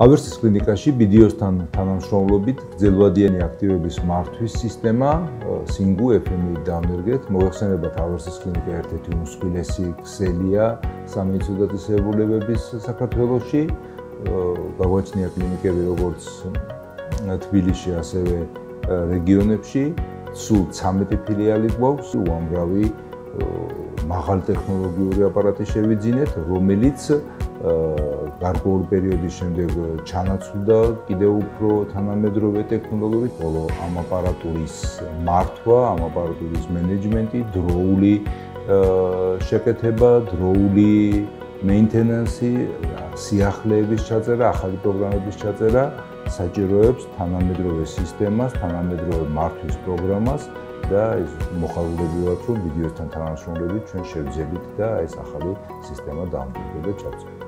ავერსის კლინიკაში ბიდიოსთან თანამშრომლობით გრძელვადიანი აქტივების მართვის სისტემა სინგუ FM-ი დამერგეთ. მოიხსენებათ ავერსის კლინიკა ერთ-ერთი უმსხვილესი ქსელია სამედიცინო დაწესებულებების საქართველოში. გაგვაჩნია კლინიკები როგორც თბილისში, ასევე რეგიონებში. სულ 13 ფილიალი გვაქვს, უამრავი მაღალ ტექნოლოგიური აპარატი შევიძინეთ, რომელიც გარკვეულ პერიოდის შემდეგ ჩანაცვლდა კიდევ უფრო თანამედროვე ტექნოლოგიით, ხოლო ამ აპარატურის მართვა, ამ აპარატურის მენეჯმენტი, დროული შეკეთება, დროული მეინტენანსი, სიახლეების ჩაწერა, ახალი პროგრამების ჩაწერა საჭიროებს თანამედროვე სისტემას, თანამედროვე მართვის პროგრამას და ეს მოხალულებრივად რომ ვიდეოსთან თანამშრომლობით ჩვენ შევძელით და ეს ახალი სისტემა დაამტკიცოთ და ჩავწერეთ.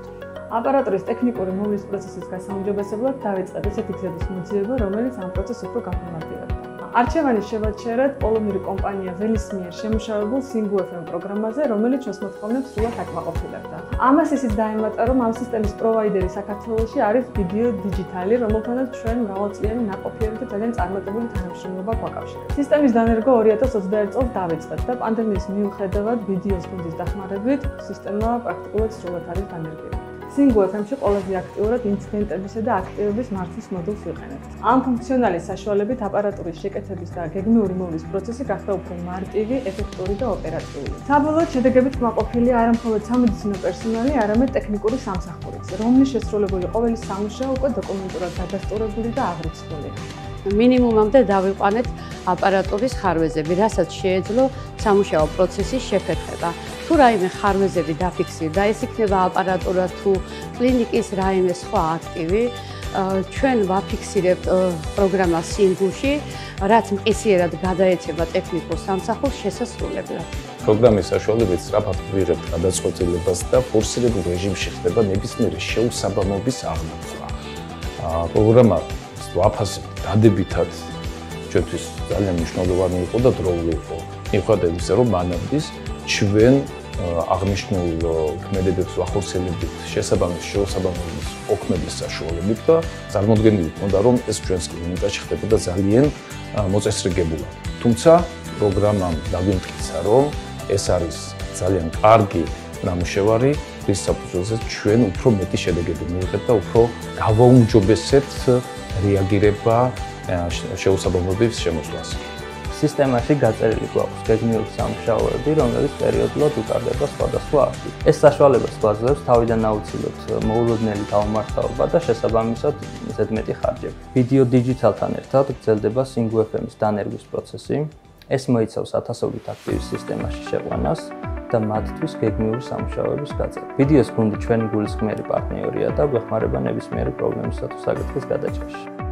აპარატურის ტექნიკური მოვლის პროცესის გასაუმჯობესებლად დაიწყეთ ესეთი გზების მოძიება, რომელიც ამ პროცესს უფრო გაფორმატირებდა. არჩევანის შევაჩერეთ პოლონური კომპანია ველის მიერ შემუშავებულ SingFM პროგრამაზე, რომელიც ჩვენს მოთხოვნებს სრულად აკმაყოფილებდა. ამას ისიც დაემატა, რომ ამ სისტემის პროვაიდერი საქართველოში არის ვიდეო დიჯიტალი, რომელთანაც ჩვენ მრავალწლიანი ნაყოფიერი და ძალიან წარმატებული თანამშრომლობა გვაკავშირებს. სისტემის დანერგვა 2021 წელს დაიწყეთ და პანდემიის მიუხედავად ვიდეოს გუნდის დახმარებით სისტემა პრაქტიკულად სრულად არის დანერგილი. Single FM-ში ყველაზე აქტიურად ინციდენტებისა და აქტივების მართვის მოდულს ვიყენებთ. ამ ფუნქციონალის საშუალებით აპარატურის შეკეთების და გეგმიური მოვლის პროცესი გახდა უფრო მარტივი, ეფექტური და ოპერატიული. საბოლოოდ შედეგებით მოყოფილია არა მხოლოდ სამედიცინო პერსონალი, არამედ ტექნიკური სამსახურიც, რომლის შესრულებული ყოველი სამუშაო უკვე დოკუმენტურად დადასტურებული და აღრიცხვილია. მინიმუმამდე დავიყვანეთ აპარატურის ხარვეზები, რასაც შეეძლო სამუშაო პროცესის შეფერხება. თუ რაიმე ხარვეზები დაფიქსირდა, ეს იქნება აპარატურა თუ კლინიკის რაიმე სხვა აქტივი, ჩვენ ვაფიქსირებთ პროგრამა Singu-ში, რაც მყისიერად გადაეცემა ტექნიკურ სამსახურს შესასრულებლად. პროგრამის საშუალებით სწრაფად ვიღებთ გადაწყვეტილებას და ფორსირებულ რეჟიმში ხდება ნებისმიერი შეუსაბამობის აღმოფხვრა. პროგრამა ვაფასებთ დადებითად ჩვენთვის ძალიან მნიშვნელოვანი იყო და დროული იყო. მიუხედავად იმისა, რომ მანამდე ჩვენ აღნიშნულ ქმედებებს ვახორციელებთ შესაბამის შეუსაბამობის ოქმების საშუალებით და წარმოადგენილი უნდა რომ ეს ჩვენს კლინიკაში ხდებოდა ძალიან მოწესრიგებულად. თუმცა პროგრამამ დაგვიმტკიცა რომ ეს არის ძალიან კარგი ნამუშევარი, რის საფუძველზე ჩვენ უფრო მეტი შედეგები მივიღებთ და უფრო გავაუმჯობესებთ რეაგირება შეუსაბამობების შემოსვლას. სისტემაში გაწერილი გვაქვს გეგმიური სამუშაოები, რომელიც პერიოდულად უკარდება სხვადასხვა აქტივს. ეს საშუალებას გვაძლევს თავიდან აუცილებლად მოულოდნელი გამომართაობა და შესაბამისად ზედმეტი ხარჯები. ვიდეო დიჯიტალთან ერთად გრძელდება SingFM-ის დანერგვის პროცესი. ეს მოიცავს ათასობით აქტივის სისტემაში შეყვანას და მათთვის გეგმიური სამუშაოების გაწერას. ვიდეოს გუნდი ჩვენი გულისხმიერი პარტნიორია და გვეხმარება ნებისმიერი პრობლემისა თუ საკითხის გადაჭრაში.